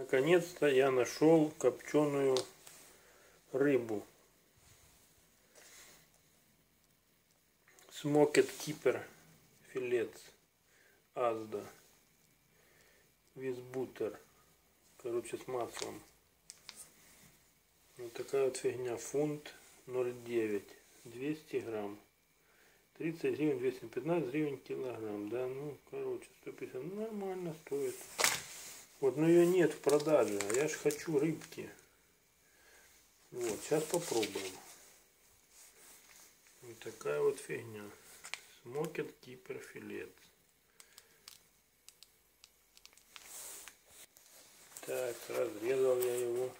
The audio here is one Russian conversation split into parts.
Наконец-то я нашел копченую рыбу. Смокет Кипер филет Азда. Визбутер. Короче, с маслом. Вот такая вот фигня. Фунт 0,9. 200 грамм. 30 гривен, 215 гривен килограмм. Да, ну, короче, 150. Ну, нормально стоит. Вот, но ее нет в продаже. А я же хочу рыбки. Вот, сейчас попробуем. Вот такая вот фигня. Смокет кипер филет. Так, разрезал я его.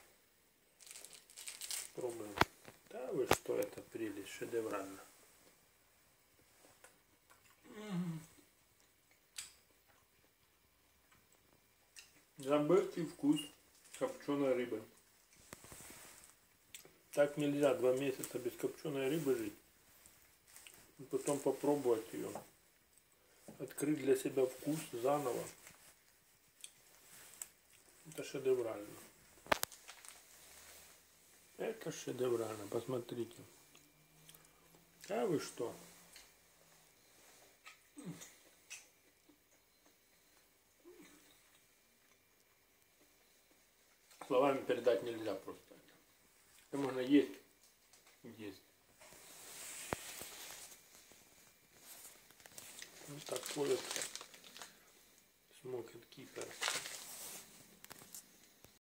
Пробуем. Да вы что, это прелесть, шедеврально. Забытый вкус копченой рыбы. Так нельзя два месяца без копченой рыбы жить. Потом попробовать ее. Открыть для себя вкус заново. Это шедеврально. Это шедеврально. Посмотрите. А вы что? Словами передать нельзя просто. Это можно есть. Есть. Вот такой вот смокет кипер.